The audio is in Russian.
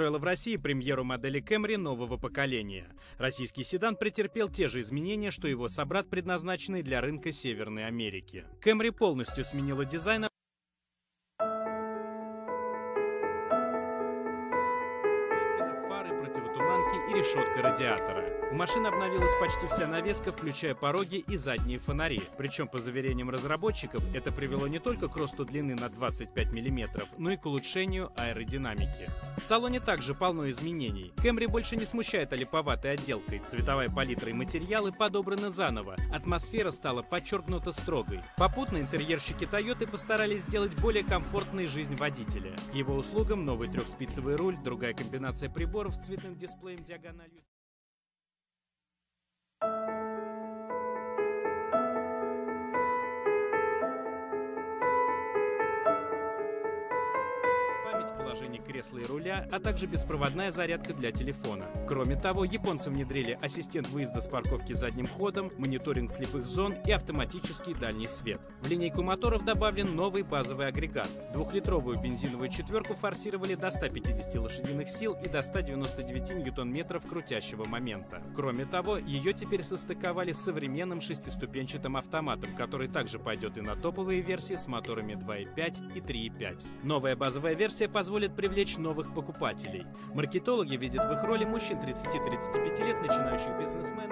устроила в России премьеру модели Camry нового поколения. Российский седан претерпел те же изменения, что его собрат, предназначенный для рынка Северной Америки. Camry полностью сменила дизайн, противотуманки и решетка радиатора. У машины обновилась почти вся навеска, включая пороги и задние фонари. Причем, по заверениям разработчиков, это привело не только к росту длины на 25 мм, но и к улучшению аэродинамики. В салоне также полно изменений. Кэмри больше не смущает олиповатой отделкой, цветовая палитра и материалы подобраны заново, атмосфера стала подчеркнуто строгой. Попутно интерьерщики Toyota постарались сделать более комфортной жизнь водителя. К его услугам новый трехспицевый руль, другая комбинация приборов с цветным дисплеем диагональю. Положении кресла и руля, а также беспроводная зарядка для телефона. Кроме того, японцы внедрили ассистент выезда с парковки задним ходом, мониторинг слепых зон и автоматический дальний свет. В линейку моторов добавлен новый базовый агрегат. Двухлитровую бензиновую четверку форсировали до 150 лошадиных сил и до 199 ньютон-метров крутящего момента. Кроме того, ее теперь состыковали с современным шестиступенчатым автоматом, который также пойдет и на топовые версии с моторами 2.5 и 3.5. Новая базовая версия позволит позволит привлечь новых покупателей. Маркетологи видят в их роли мужчин 30-35 лет, начинающих бизнесменов